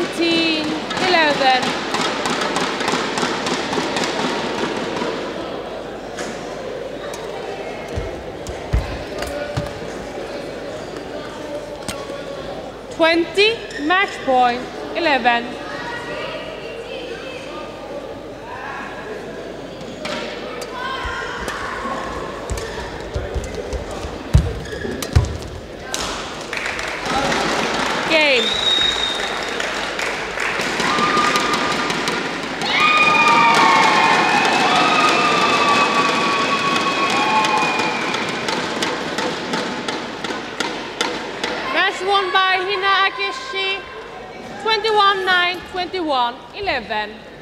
19. Hello then. Twenty, match point, eleven. Game. Won by Hina Akeshi, 21-9, 21-11.